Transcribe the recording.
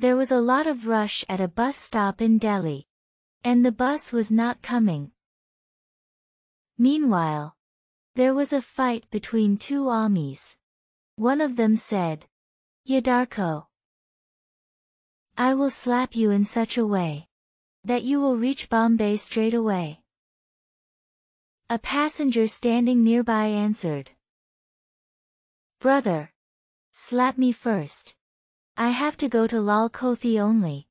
There was a lot of rush at a bus stop in Delhi. And the bus was not coming. Meanwhile, there was a fight between two Aamis. One of them said, Yadarkho. I will slap you in such a way that you will reach Bombay straight away. A passenger standing nearby answered. Brother. Slap me first. I have to go to Lal Kothi only.